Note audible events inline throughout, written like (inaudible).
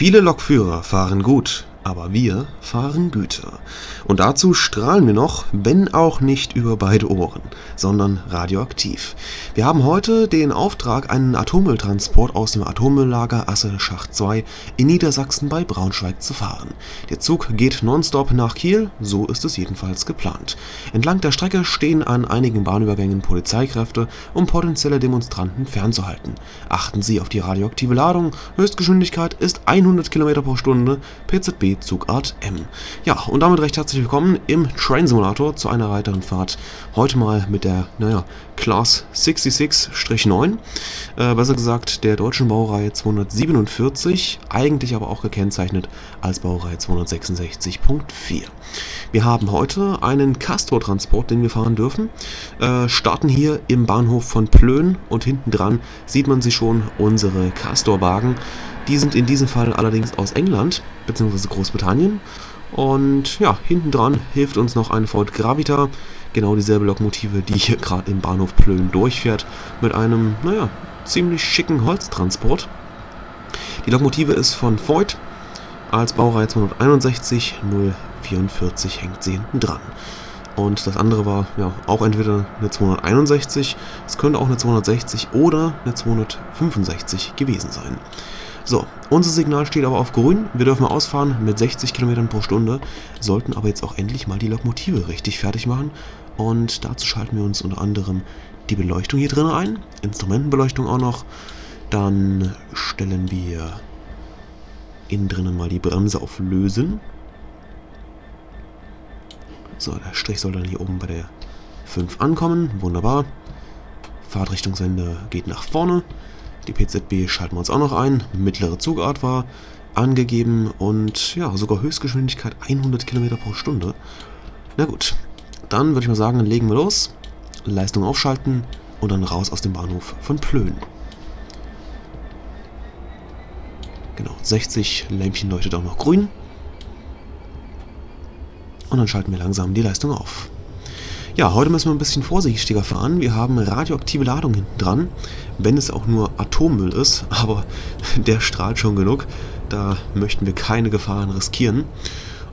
Viele Lokführer fahren gut, aber wir fahren Güter. Und dazu strahlen wir noch, wenn auch nicht über beide Ohren, sondern radioaktiv. Wir haben heute den Auftrag, einen Atommülltransport aus dem Atommülllager Asse Schacht 2 in Niedersachsen bei Braunschweig zu fahren. Der Zug geht nonstop nach Kiel, so ist es jedenfalls geplant. Entlang der Strecke stehen an einigen Bahnübergängen Polizeikräfte, um potenzielle Demonstranten fernzuhalten. Achten Sie auf die radioaktive Ladung, Höchstgeschwindigkeit ist 100 km pro Stunde, PZB Zugart M. Ja, und damit recht herzlich willkommen im Train Simulator zu einer weiteren Fahrt. Heute mal mit der, naja, Class 66-9, äh, besser gesagt der deutschen Baureihe 247, eigentlich aber auch gekennzeichnet als Baureihe 266.4. Wir haben heute einen Castor-Transport, den wir fahren dürfen, äh, starten hier im Bahnhof von Plön und hinten dran sieht man sie schon, unsere Castor-Wagen. Die sind in diesem Fall allerdings aus England bzw. Großbritannien. Und ja, hinten dran hilft uns noch eine Ford Gravita, genau dieselbe Lokomotive, die hier gerade im Bahnhof Plön durchfährt, mit einem, naja, ziemlich schicken Holztransport. Die Lokomotive ist von Voigt, als Baureihe 261 044 hängt sie hinten dran. Und das andere war ja auch entweder eine 261, es könnte auch eine 260 oder eine 265 gewesen sein. So, unser Signal steht aber auf grün. Wir dürfen ausfahren mit 60 km pro Stunde, sollten aber jetzt auch endlich mal die Lokomotive richtig fertig machen. Und dazu schalten wir uns unter anderem die Beleuchtung hier drin ein, Instrumentenbeleuchtung auch noch. Dann stellen wir innen drinnen mal die Bremse auf Lösen. So, der Strich soll dann hier oben bei der 5 ankommen. Wunderbar. Fahrtrichtungssender geht nach vorne. Die PZB schalten wir uns auch noch ein. Mittlere Zugart war angegeben und ja, sogar Höchstgeschwindigkeit 100 km pro Stunde. Na gut, dann würde ich mal sagen, legen wir los. Leistung aufschalten und dann raus aus dem Bahnhof von Plön. Genau, 60 Lämpchen leuchtet auch noch grün. Und dann schalten wir langsam die Leistung auf. Ja, heute müssen wir ein bisschen vorsichtiger fahren. Wir haben radioaktive Ladung hinten dran, wenn es auch nur Atommüll ist, (laughs) aber der strahlt schon genug. Da möchten wir keine Gefahren riskieren.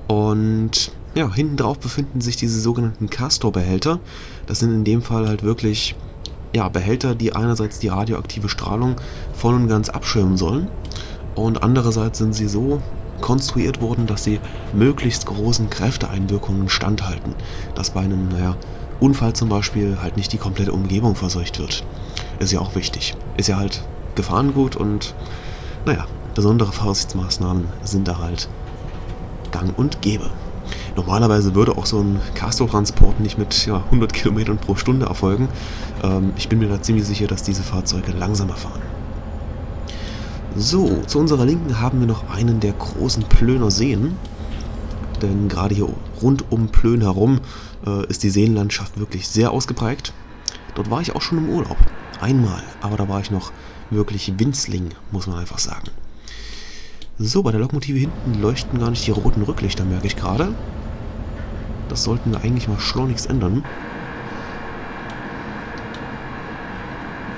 Und ja, hinten drauf befinden sich diese sogenannten Castor-Behälter. Das sind in dem Fall halt wirklich ja, Behälter, die einerseits die radioaktive Strahlung voll und ganz abschirmen sollen und andererseits sind sie so konstruiert worden, dass sie möglichst großen Kräfteeinwirkungen standhalten. Dass bei einem naja, Unfall zum Beispiel halt nicht die komplette Umgebung verseucht wird. Ist ja auch wichtig. Ist ja halt Gefahrengut und naja, besondere Vorsichtsmaßnahmen sind da halt gang und gäbe. Normalerweise würde auch so ein Castor-Transport nicht mit ja, 100 km pro Stunde erfolgen. Ähm, ich bin mir da ziemlich sicher, dass diese Fahrzeuge langsamer fahren. So, zu unserer Linken haben wir noch einen der großen Plöner Seen. Denn gerade hier rund um Plön herum äh, ist die Seenlandschaft wirklich sehr ausgeprägt. Dort war ich auch schon im Urlaub. Einmal. Aber da war ich noch wirklich Winzling, muss man einfach sagen. So, bei der Lokomotive hinten leuchten gar nicht die roten Rücklichter, merke ich gerade. Das sollten wir eigentlich mal schleunigst ändern.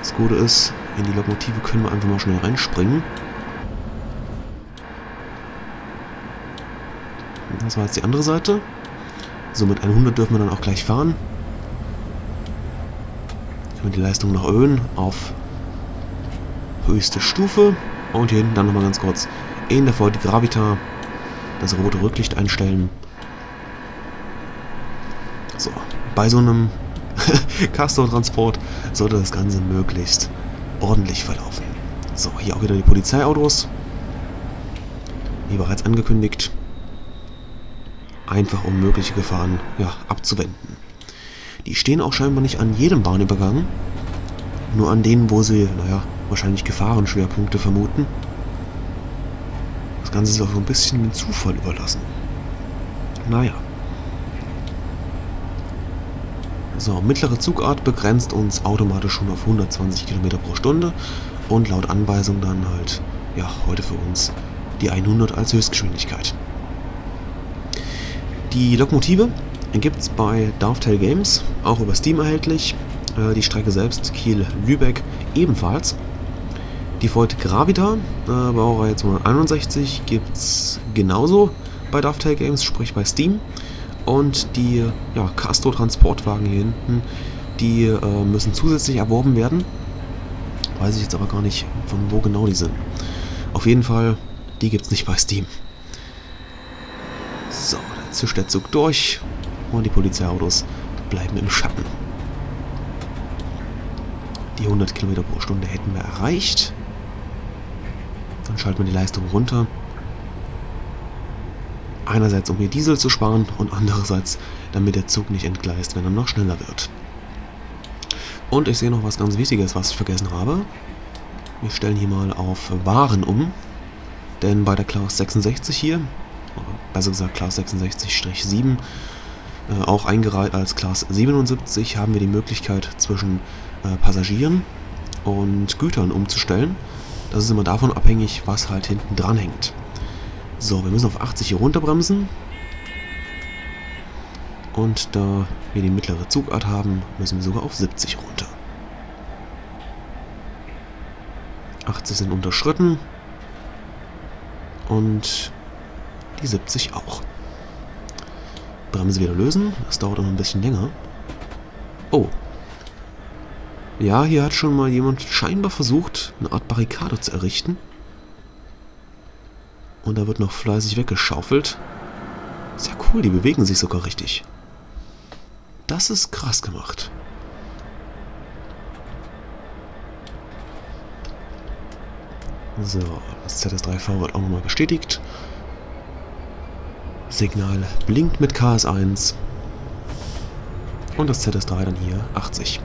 Das Gute ist, in die Lokomotive können wir einfach mal schnell reinspringen. Das war jetzt die andere Seite. So, mit 100 dürfen wir dann auch gleich fahren. Können wir die Leistung noch erhöhen auf höchste Stufe. Und hier hinten dann nochmal ganz kurz in der Ford Gravita das rote Rücklicht einstellen. So, bei so einem (laughs) Castor-Transport sollte das Ganze möglichst ordentlich verlaufen. So, hier auch wieder die Polizeiautos. Wie bereits angekündigt. Einfach um mögliche Gefahren ja, abzuwenden. Die stehen auch scheinbar nicht an jedem Bahnübergang. Nur an denen, wo sie, naja, wahrscheinlich Gefahrenschwerpunkte vermuten. Das Ganze ist auch so ein bisschen dem Zufall überlassen. Naja. So, mittlere Zugart begrenzt uns automatisch schon auf 120 km pro Stunde und laut Anweisung dann halt, ja, heute für uns die 100 als Höchstgeschwindigkeit. Die Lokomotive gibt es bei Dovetail Games, auch über Steam erhältlich. Äh, die Strecke selbst, Kiel-Lübeck, ebenfalls. Die Ford Gravita, äh, Baureihe 261, gibt es genauso bei Dovetail Games, sprich bei Steam. Und die ja, Castro Transportwagen hier hinten, die äh, müssen zusätzlich erworben werden. Weiß ich jetzt aber gar nicht, von wo genau die sind. Auf jeden Fall, die gibt es nicht bei Steam. Der Zug durch und die Polizeiautos bleiben im Schatten. Die 100 Kilometer pro Stunde hätten wir erreicht. Dann schalten wir die Leistung runter. Einerseits, um hier Diesel zu sparen und andererseits, damit der Zug nicht entgleist, wenn er noch schneller wird. Und ich sehe noch was ganz Wichtiges, was ich vergessen habe. Wir stellen hier mal auf Waren um. Denn bei der Class 66 hier, besser gesagt Class 66-7, äh, auch eingereiht als Class 77, haben wir die Möglichkeit zwischen äh, Passagieren und Gütern umzustellen. Das ist immer davon abhängig, was halt hinten dran hängt. So, wir müssen auf 80 hier runterbremsen. Und da wir die mittlere Zugart haben, müssen wir sogar auf 70 runter. 80 sind unterschritten. Und die 70 auch. Bremse wieder lösen. Das dauert noch ein bisschen länger. Oh. Ja, hier hat schon mal jemand scheinbar versucht, eine Art Barrikade zu errichten. Und da wird noch fleißig weggeschaufelt. Ist ja cool, die bewegen sich sogar richtig. Das ist krass gemacht. So, das ZS3V wird auch nochmal bestätigt. Signal blinkt mit KS1. Und das ZS3 dann hier 80.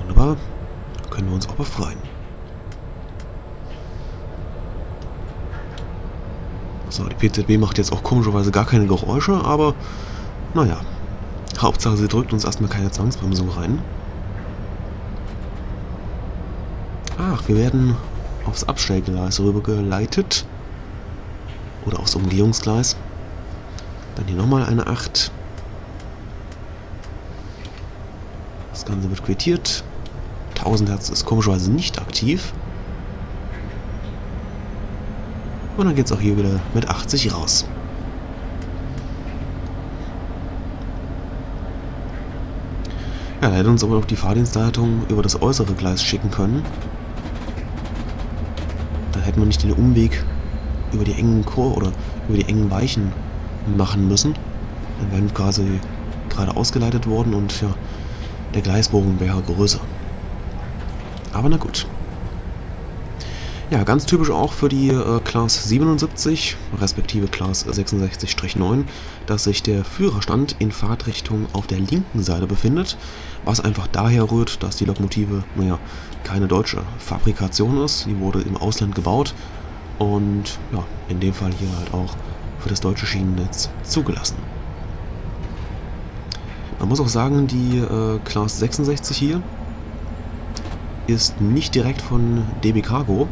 Wunderbar. Können wir uns auch befreien. So, die PZB macht jetzt auch komischerweise gar keine Geräusche, aber naja. Hauptsache, sie drückt uns erstmal keine Zwangsbremsung rein. Ach, wir werden aufs Abstellgleis rübergeleitet. Oder aufs Umgehungsgleis. Dann hier nochmal eine 8. Das Ganze wird quittiert. 1000 Hertz ist komischerweise nicht aktiv. Und dann geht es auch hier wieder mit 80 raus. Ja, er hätte uns aber auch die Fahrdienstleitung über das äußere Gleis schicken können. Dann hätten wir nicht den Umweg über die engen Chor oder über die engen Weichen machen müssen. Dann wären wir quasi gerade ausgeleitet worden und ja, der Gleisbogen wäre größer. Aber na gut. Ja, ganz typisch auch für die äh, Class 77, respektive Class 66-9, dass sich der Führerstand in Fahrtrichtung auf der linken Seite befindet, was einfach daher rührt, dass die Lokomotive, naja, keine deutsche Fabrikation ist, die wurde im Ausland gebaut und ja, in dem Fall hier halt auch für das deutsche Schienennetz zugelassen. Man muss auch sagen, die äh, Class 66 hier ist nicht direkt von DB Cargo,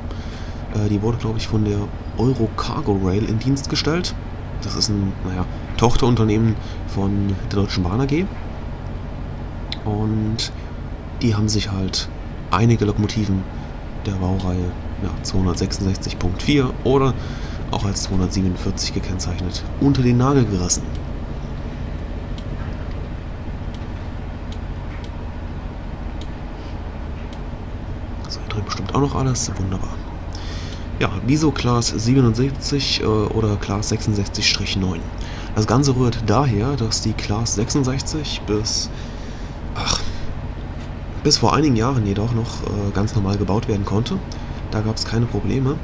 äh, die wurde, glaube ich, von der Euro Cargo Rail in Dienst gestellt. Das ist ein, naja, Tochterunternehmen von der Deutschen Bahn AG. Und die haben sich halt einige Lokomotiven der Baureihe ja, 266.4 oder auch als 247 gekennzeichnet unter den Nagel gerissen. So, hier drin bestimmt auch noch alles. Wunderbar. Ja, wieso Class 77 äh, oder Class 66-9? Das Ganze rührt daher, dass die Class 66 bis, ach, bis vor einigen Jahren jedoch noch äh, ganz normal gebaut werden konnte. Da gab es keine Probleme.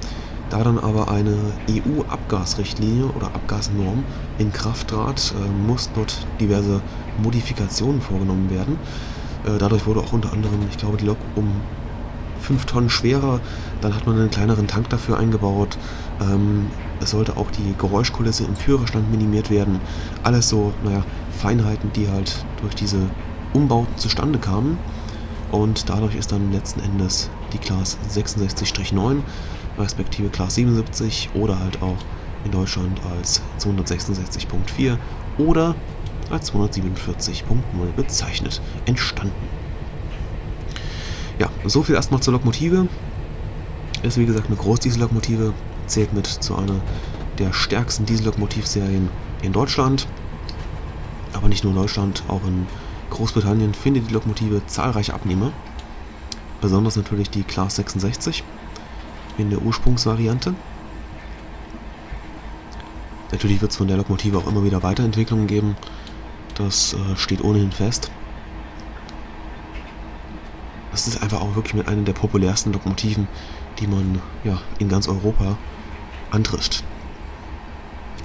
Da dann aber eine EU-Abgasrichtlinie oder Abgasnorm in Kraft trat, äh, mussten dort diverse Modifikationen vorgenommen werden. Äh, dadurch wurde auch unter anderem, ich glaube, die Lok um 5 Tonnen schwerer. Dann hat man einen kleineren Tank dafür eingebaut. Ähm, es sollte auch die Geräuschkulisse im Führerstand minimiert werden. Alles so, naja, Feinheiten, die halt durch diese Umbauten zustande kamen. Und dadurch ist dann letzten Endes die Class 66-9 respektive Class 77 oder halt auch in Deutschland als 266.4 oder als 247.0 bezeichnet, entstanden. Ja, so viel erstmal zur Lokomotive. Ist wie gesagt eine Großdiesellokomotive, zählt mit zu einer der stärksten Diesellokomotivserien in Deutschland. Aber nicht nur in Deutschland, auch in Großbritannien findet die Lokomotive zahlreiche Abnehmer. Besonders natürlich die Class 66 in der Ursprungsvariante. Natürlich wird es von der Lokomotive auch immer wieder Weiterentwicklungen geben. Das äh, steht ohnehin fest. Das ist einfach auch wirklich mit einer der populärsten Lokomotiven, die man ja, in ganz Europa antrifft.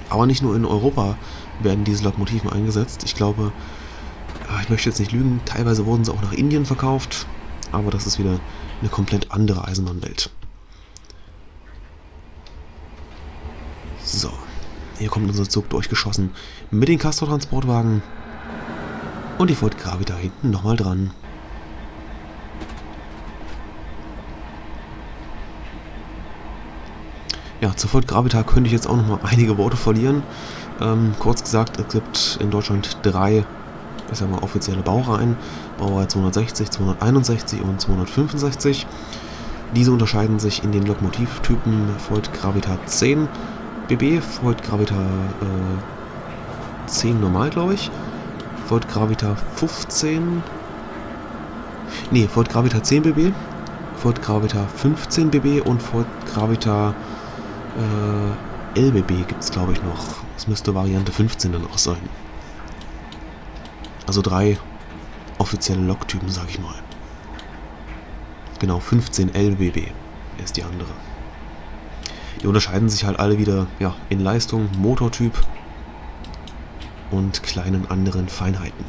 Aber nicht nur in Europa werden diese Lokomotiven eingesetzt. Ich glaube, ah, ich möchte jetzt nicht lügen, teilweise wurden sie auch nach Indien verkauft, aber das ist wieder eine komplett andere Eisenbahnwelt. So, hier kommt unser Zug durchgeschossen mit den Castor-Transportwagen und die Ford Gravita hinten nochmal dran. Ja, zur Ford Gravita könnte ich jetzt auch noch mal einige Worte verlieren. Ähm, kurz gesagt, es gibt in Deutschland drei ich sag mal, offizielle Baureihen. Baureihe 260, 261 und 265. Diese unterscheiden sich in den Lokomotivtypen Ford Gravita 10 BB, Ford Gravita äh, 10 normal, glaube ich. Ford Gravita 15. Ne, Ford Gravita 10 BB, Ford Gravita 15 BB und Ford Gravita äh, LBB gibt es, glaube ich, noch. Es müsste Variante 15 dann auch sein. Also drei offizielle Loktypen, sag ich mal. Genau, 15 LBB ist die andere. Die unterscheiden sich halt alle wieder ja, in Leistung, Motortyp und kleinen anderen Feinheiten.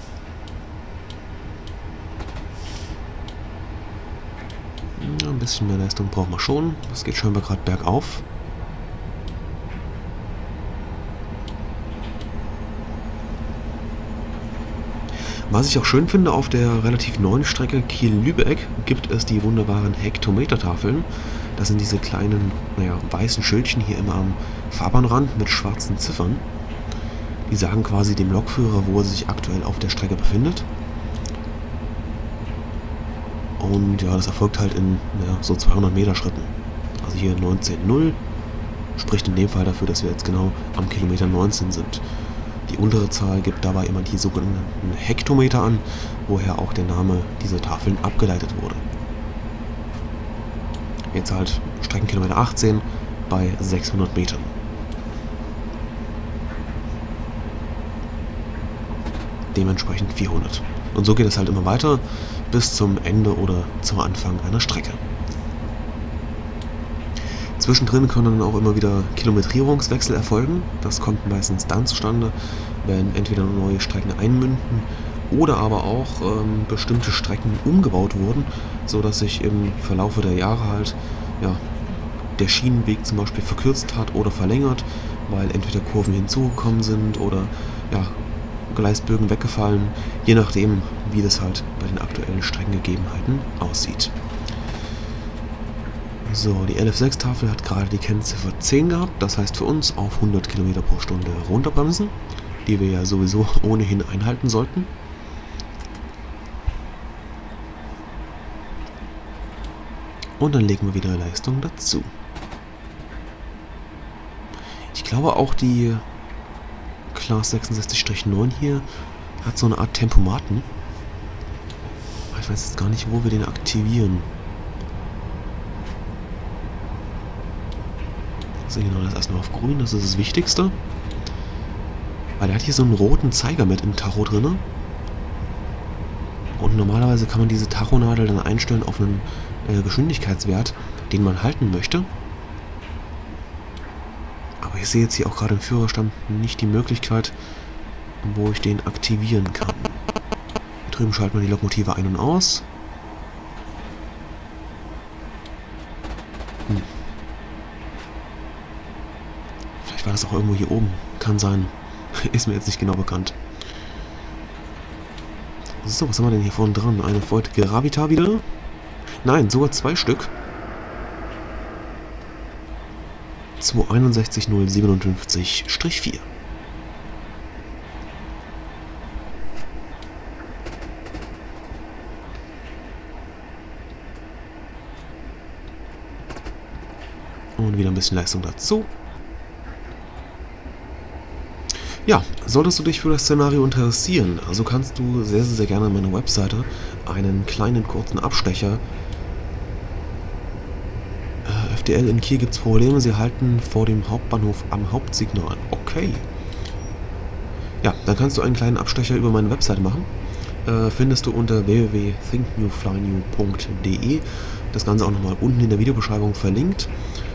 Ja, ein bisschen mehr Leistung brauchen wir schon. Das geht scheinbar gerade bergauf. Was ich auch schön finde, auf der relativ neuen Strecke Kiel-Lübeck gibt es die wunderbaren Hektometertafeln. Das sind diese kleinen, naja, weißen Schildchen hier immer am Fahrbahnrand mit schwarzen Ziffern. Die sagen quasi dem Lokführer, wo er sich aktuell auf der Strecke befindet. Und ja, das erfolgt halt in ja, so 200 Meter Schritten. Also hier 19.0 spricht in dem Fall dafür, dass wir jetzt genau am Kilometer 19 sind. Die untere Zahl gibt dabei immer die sogenannten Hektometer an, woher auch der Name dieser Tafeln abgeleitet wurde. Jetzt halt Streckenkilometer 18 bei 600 Metern. Dementsprechend 400. Und so geht es halt immer weiter bis zum Ende oder zum Anfang einer Strecke. Zwischendrin können auch immer wieder Kilometrierungswechsel erfolgen. Das kommt meistens dann zustande, wenn entweder neue Strecken einmünden oder aber auch ähm, bestimmte Strecken umgebaut wurden, sodass sich im Verlaufe der Jahre halt ja, der Schienenweg zum Beispiel verkürzt hat oder verlängert, weil entweder Kurven hinzugekommen sind oder ja, Gleisbögen weggefallen, je nachdem, wie das halt bei den aktuellen Streckengegebenheiten aussieht. So, die LF6-Tafel hat gerade die Kennziffer 10 gehabt, das heißt für uns auf 100 km pro Stunde runterbremsen, die wir ja sowieso (laughs) ohnehin einhalten sollten. Und dann legen wir wieder Leistung dazu. Ich glaube auch die Class 66-9 hier hat so eine Art Tempomaten. Ich weiß jetzt gar nicht, wo wir den aktivieren. Setzen wir das erstmal auf grün, das ist das Wichtigste. Weil er hat hier so einen roten Zeiger mit im Tacho drin. Und normalerweise kann man diese Tachonadel dann einstellen auf einen äh, Geschwindigkeitswert, den man halten möchte. Aber ich sehe jetzt hier auch gerade im Führerstand nicht die Möglichkeit, wo ich den aktivieren kann. Hier drüben schalten wir die Lokomotive ein und aus. Vielleicht war das auch irgendwo hier oben. Kann sein. (laughs) Ist mir jetzt nicht genau bekannt. So, was haben wir denn hier vorne dran? Eine Volt Gravita wieder? Nein, sogar zwei Stück. 261057-4. Und wieder ein bisschen Leistung dazu. Ja, solltest du dich für das Szenario interessieren, also kannst du sehr, sehr, sehr gerne an meiner Webseite einen kleinen kurzen Abstecher. Äh, FDL in Kiel gibt es Probleme, sie halten vor dem Hauptbahnhof am Hauptsignal. Okay. Ja, dann kannst du einen kleinen Abstecher über meine Webseite machen. Äh, findest du unter www.thinknewflynew.de. Das Ganze auch nochmal unten in der Videobeschreibung verlinkt.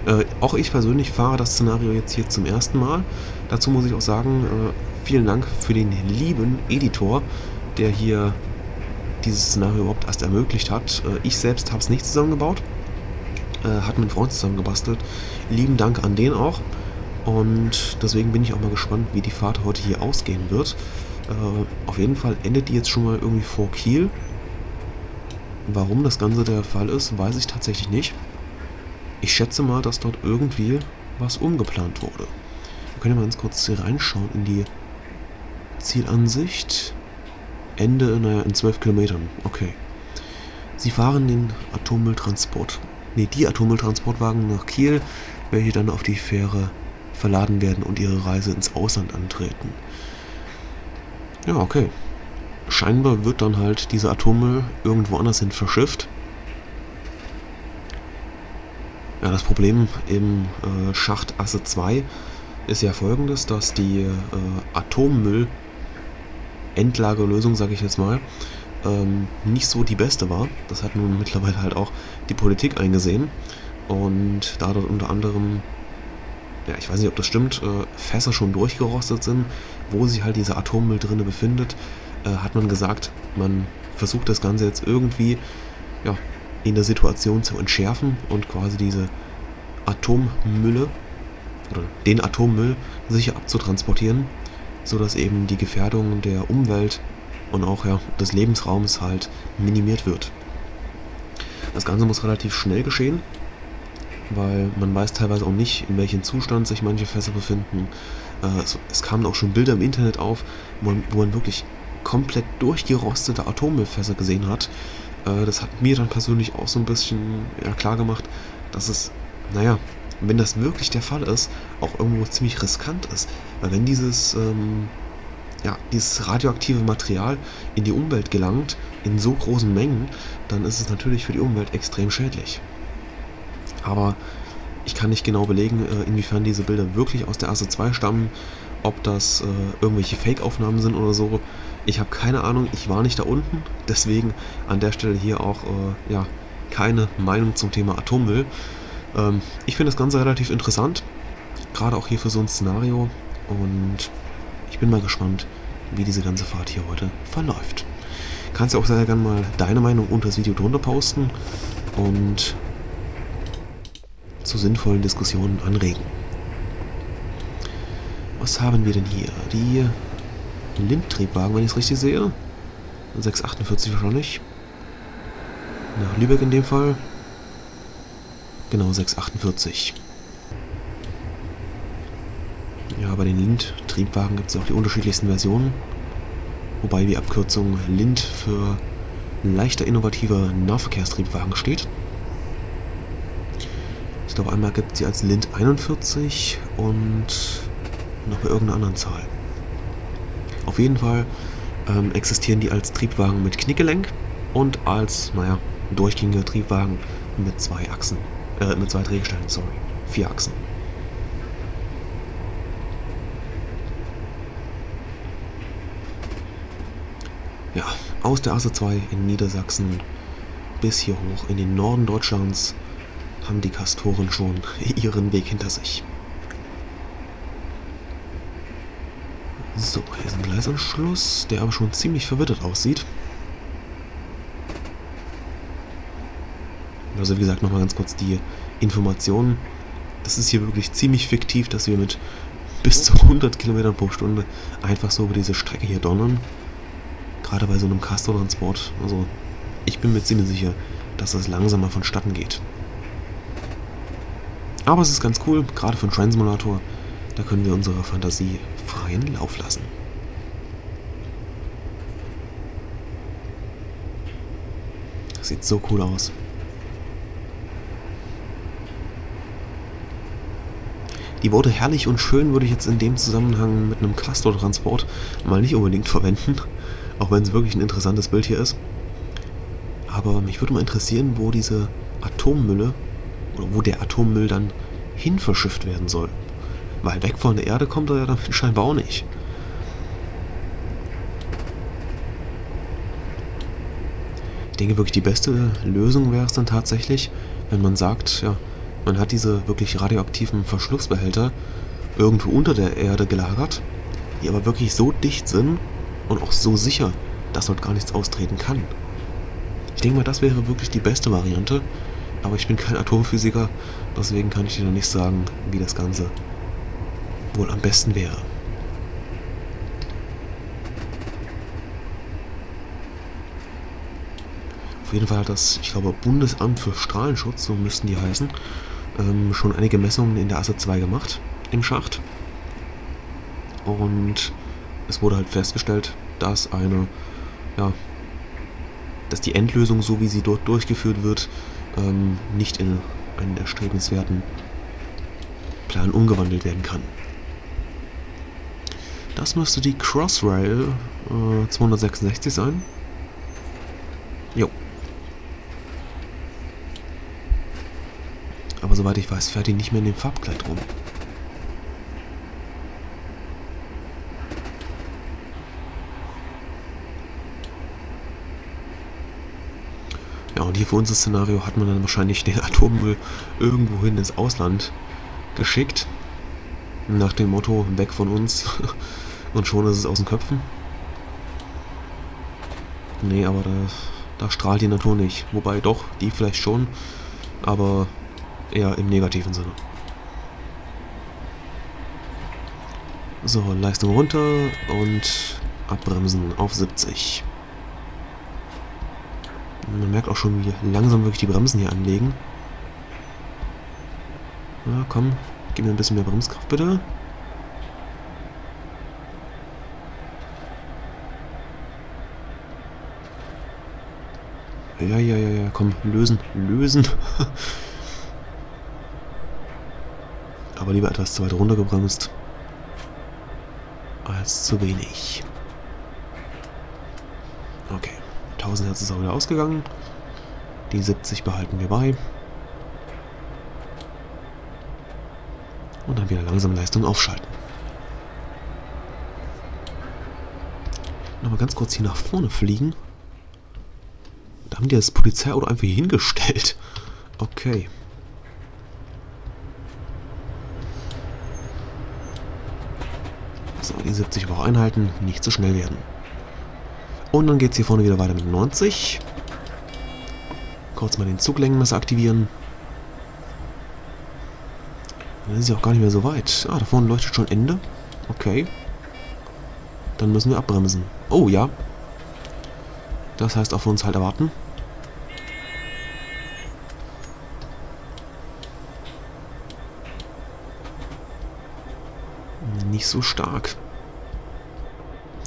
Äh, auch ich persönlich fahre das Szenario jetzt hier zum ersten Mal. Dazu muss ich auch sagen, äh, vielen Dank für den lieben Editor, der hier dieses Szenario überhaupt erst ermöglicht hat. Äh, ich selbst habe es nicht zusammengebaut, äh, hat mit Freund zusammengebastelt. Lieben Dank an den auch. Und deswegen bin ich auch mal gespannt, wie die Fahrt heute hier ausgehen wird. Äh, auf jeden Fall endet die jetzt schon mal irgendwie vor Kiel. Warum das Ganze der Fall ist, weiß ich tatsächlich nicht. Ich schätze mal, dass dort irgendwie was umgeplant wurde. Wir können ja mal ganz kurz hier reinschauen in die Zielansicht. Ende, naja, in 12 Kilometern. Okay. Sie fahren den Atommülltransport, nee, die Atommülltransportwagen nach Kiel, welche dann auf die Fähre verladen werden und ihre Reise ins Ausland antreten. Ja, okay. Scheinbar wird dann halt dieser Atommüll irgendwo anders hin verschifft. Ja, das Problem im äh, Schacht Asse 2 ist ja folgendes, dass die äh, Atommüll-Endlagerlösung, sage ich jetzt mal, ähm, nicht so die beste war. Das hat nun mittlerweile halt auch die Politik eingesehen. Und da dort unter anderem, ja, ich weiß nicht, ob das stimmt, äh, Fässer schon durchgerostet sind, wo sich halt dieser Atommüll drinne befindet, äh, hat man gesagt, man versucht das Ganze jetzt irgendwie, ja, in der Situation zu entschärfen und quasi diese Atommülle oder den Atommüll sicher abzutransportieren, sodass eben die Gefährdung der Umwelt und auch ja, des Lebensraums halt minimiert wird. Das Ganze muss relativ schnell geschehen, weil man weiß teilweise auch nicht, in welchem Zustand sich manche Fässer befinden. Äh, es, kamen auch schon Bilder im Internet auf, wo man, wo man wirklich komplett durchgerostete Atommüllfässer gesehen hat, das hat mir dann persönlich auch so ein bisschen ja, klar gemacht, dass es, naja, wenn das wirklich der Fall ist, auch irgendwo ziemlich riskant ist. Weil wenn dieses, ähm, ja, dieses radioaktive Material in die Umwelt gelangt, in so großen Mengen, dann ist es natürlich für die Umwelt extrem schädlich. Aber ich kann nicht genau belegen, äh, inwiefern diese Bilder wirklich aus der Asse 2 stammen, ob das äh, irgendwelche Fake-Aufnahmen sind oder so. Ich habe keine Ahnung, ich war nicht da unten, deswegen an der Stelle hier auch äh, ja, keine Meinung zum Thema Atommüll. Ähm, ich finde das Ganze relativ interessant, gerade auch hier für so ein Szenario und ich bin mal gespannt, wie diese ganze Fahrt hier heute verläuft. Kannst du auch sehr gerne mal deine Meinung unter das Video drunter posten und zu sinnvollen Diskussionen anregen. Was haben wir denn hier? Die Lindtriebwagen, wenn ich es richtig sehe. 648 wahrscheinlich. Nach Lübeck in dem Fall. Genau, 648. Ja, bei den Lind-Triebwagen gibt es auch die unterschiedlichsten Versionen. Wobei die Abkürzung Lind für leichter innovativer Nahverkehrstriebwagen steht. Ich glaube, einmal gibt es sie als Lind 41 und noch bei irgendeiner anderen Zahl. Auf jeden Fall ähm, existieren die als Triebwagen mit Knickgelenk und als, naja, durchgängige Triebwagen mit zwei Achsen, äh, mit zwei Drehgestellen, sorry, vier Achsen. Ja, aus der Asse 2 in Niedersachsen bis hier hoch in den Norden Deutschlands haben die Kastoren schon (laughs) ihren Weg hinter sich. So, hier ist ein Gleisanschluss, der aber schon ziemlich verwittert aussieht. Also wie gesagt, nochmal ganz kurz die Informationen. Das ist hier wirklich ziemlich fiktiv, dass wir mit bis zu 100 Kilometern pro Stunde einfach so über diese Strecke hier donnern. Gerade bei so einem Castor-Transport. Also ich bin mir ziemlich sicher, dass das langsamer vonstatten geht. Aber es ist ganz cool, gerade für einen Train-Simulator. Da können wir unsere Fantasie freien Lauf lassen. Das sieht so cool aus. Die Worte herrlich und schön würde ich jetzt in dem Zusammenhang mit einem Castor-Transport mal nicht unbedingt verwenden, (laughs) auch wenn es wirklich ein interessantes Bild hier ist. Aber mich würde mal interessieren, wo diese Atommülle oder wo der Atommüll dann hin verschifft werden soll. Weil weg von der Erde kommt er ja damit scheinbar auch nicht. Ich denke wirklich, die beste Lösung wäre es dann tatsächlich, wenn man sagt, ja, man hat diese wirklich radioaktiven Verschlussbehälter irgendwo unter der Erde gelagert, die aber wirklich so dicht sind und auch so sicher, dass dort gar nichts austreten kann. Ich denke mal, das wäre wirklich die beste Variante, aber ich bin kein Atomphysiker, deswegen kann ich dir noch nicht sagen, wie das Ganze wohl am besten wäre. Auf jeden Fall hat das, ich glaube, Bundesamt für Strahlenschutz, so müssten die heißen, ähm, schon einige Messungen in der Asse 2 gemacht, im Schacht. Und es wurde halt festgestellt, dass eine, ja, dass die Endlösung, so wie sie dort durchgeführt wird, ähm, nicht in einen erstrebenswerten Plan umgewandelt werden kann. Das müsste die Crossrail äh, 266 sein. Jo. Aber soweit ich weiß, fährt die nicht mehr in dem Farbkleid rum. Ja, und hier für unser Szenario hat man dann wahrscheinlich den (laughs) Atommüll irgendwohin ins Ausland geschickt. Nach dem Motto, weg von uns. (laughs) Und schon ist es aus den Köpfen. Nee, aber da, da strahlt die Natur nicht. Wobei doch, die vielleicht schon, aber eher im negativen Sinne. So, Leistung runter und abbremsen auf 70. Man merkt auch schon, wie langsam wirklich die Bremsen hier anlegen. Na komm, gib mir ein bisschen mehr Bremskraft bitte. Ja, ja, ja, ja, komm, lösen, lösen. Aber lieber etwas zu weit runtergebremst als zu wenig. Okay, 1000 Hertz ist auch wieder ausgegangen. Die 70 behalten wir bei. Und dann wieder langsam Leistung aufschalten. Nochmal ganz kurz hier nach vorne fliegen. Haben die das Polizeiauto einfach hier hingestellt. Okay. So, die 70 aber auch einhalten, nicht zu schnell werden. Und dann geht es hier vorne wieder weiter mit 90. Kurz mal den Zuglängenmesser aktivieren. Dann ist sie auch gar nicht mehr so weit. Ah, da vorne leuchtet schon Ende. Okay. Dann müssen wir abbremsen. Oh, ja. Das heißt, auf uns halt erwarten. Nicht so stark.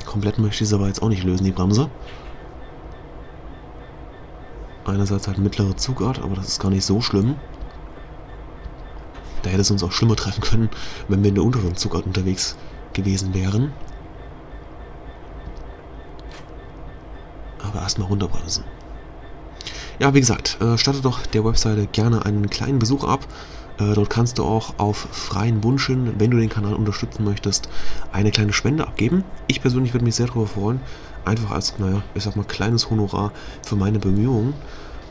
Komplett möchte ich es aber jetzt auch nicht lösen, die Bremse. Einerseits halt mittlere Zugart, aber das ist gar nicht so schlimm. Da hätte es uns auch schlimmer treffen können, wenn wir in der unteren Zugart unterwegs gewesen wären. Aber erstmal runterbremsen. Ja, wie gesagt, äh, stattet doch der Webseite gerne einen kleinen Besuch ab. Äh, dort kannst du auch auf freien Wunsch hin, wenn du den Kanal unterstützen möchtest, eine kleine Spende abgeben. Ich persönlich würde mich sehr darüber freuen. Einfach als, naja, ich sag mal, kleines Honorar für meine Bemühungen.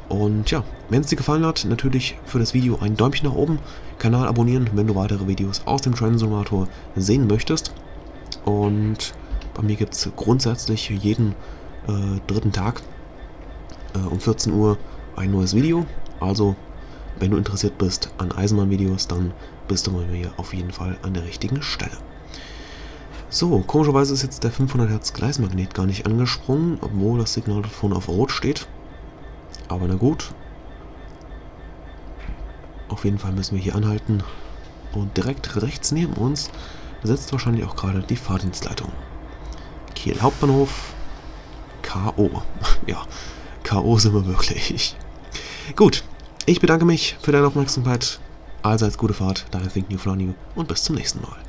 Und ja, wenn es dir gefallen hat, natürlich für das Video ein Däumchen nach oben, Kanal abonnieren, wenn du weitere Videos aus dem Train Simulator sehen möchtest. Und bei mir gibt es grundsätzlich jeden äh, dritten Tag äh, um 14 Uhr ein neues Video. Also wenn du interessiert bist an Eisenbahnvideos, dann bist du bei mir auf jeden Fall an der richtigen Stelle. So, komischerweise ist jetzt der 500 Hertz Gleismagnet gar nicht angesprungen, obwohl das Signal vorne auf Rot steht. Aber na gut. Auf jeden Fall müssen wir hier anhalten. Und direkt rechts neben uns sitzt wahrscheinlich auch gerade die Fahrdienstleitung. Kiel Hauptbahnhof. K.O. (laughs) ja, K.O. sind wir wirklich. Gut, ich bedanke mich für deine Aufmerksamkeit. Allseits gute Fahrt, deine Think New Fly New. Und bis zum nächsten Mal.